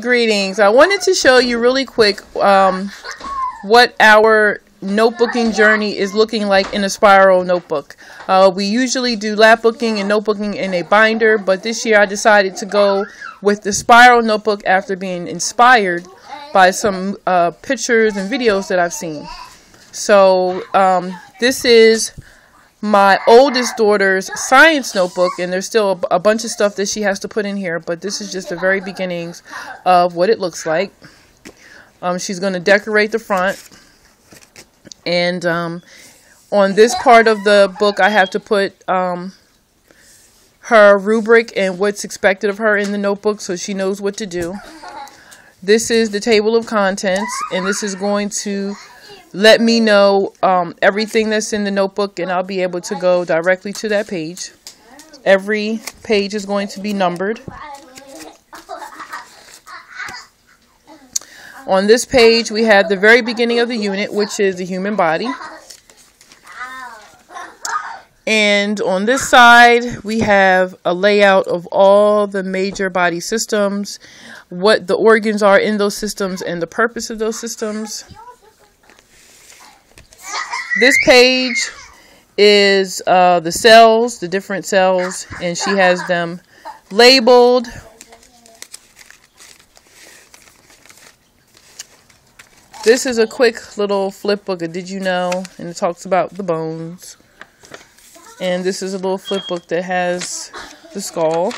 Greetings. I wanted to show you really quick um, what our notebooking journey is looking like in a spiral notebook. Uh, we usually do lapbooking and notebooking in a binder, but this year I decided to go with the spiral notebook after being inspired by some uh, pictures and videos that I've seen. So um, this is my oldest daughter's science notebook, and there's still a, bunch of stuff that she has to put in here, but this is just the very beginnings of what it looks like. Um, she's going to decorate the front, and um, on this part of the book, I have to put um, her rubric and what's expected of her in the notebook so she knows what to do. This is the table of contents, and this is going to let me know um, everything that's in the notebook and I'll be able to go directly to that page. Every page is going to be numbered. On this page, we have the very beginning of the unit, which is the human body. And on this side, we have a layout of all the major body systems, what the organs are in those systems, and the purpose of those systems. This page is uh, the cells, the different cells, and she has them labeled. This is a quick little flip book of Did You Know? And it talks about the bones. And this is a little flip book that has the skull.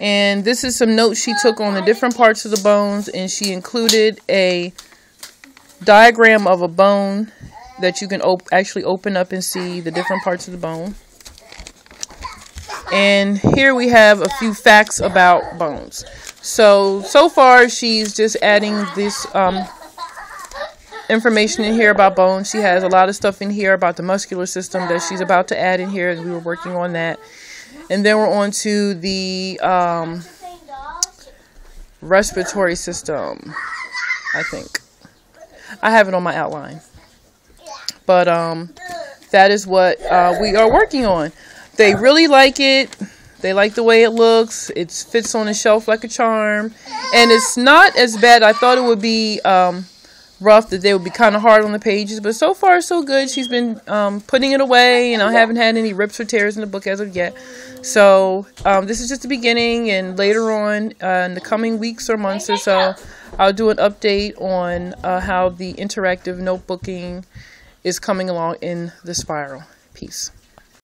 And this is some notes she took on the different parts of the bones, and she included a diagram of a bone that you can op actually open up and see the different parts of the bone. And here we have a few facts about bones. So, so far she's just adding this um, information in here about bones. She has a lot of stuff in here about the muscular system that she's about to add in here, and we were working on that. And then we're on to the um, respiratory system, I think. I have it on my outline. But um, that is what uh, we are working on. They really like it. They like the way it looks. It fits on the shelf like a charm. And it's not as bad. I thought it would be um, rough, that they would be kind of hard on the pages. But so far, so good. She's been um, putting it away, and I haven't had any rips or tears in the book as of yet. So um, this is just the beginning, and later on uh, in the coming weeks or months or so, I'll do an update on uh, how the interactive notebooking is coming along in the spiral. Peace.